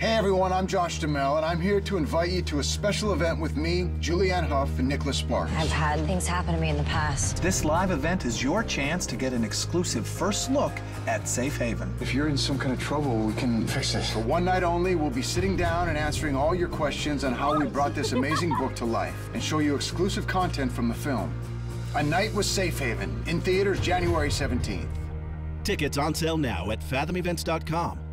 Hey everyone, I'm Josh Duhamel, and I'm here to invite you to a special event with me, Julianne Hough, and Nicholas Sparks. I've had things happen to me in the past. This live event is your chance to get an exclusive first look at Safe Haven. If you're in some kind of trouble, we can fix this. For one night only, we'll be sitting down and answering all your questions on how we brought this amazing book to life and show you exclusive content from the film. A Night with Safe Haven, in theaters January 17th. Tickets on sale now at fathomevents.com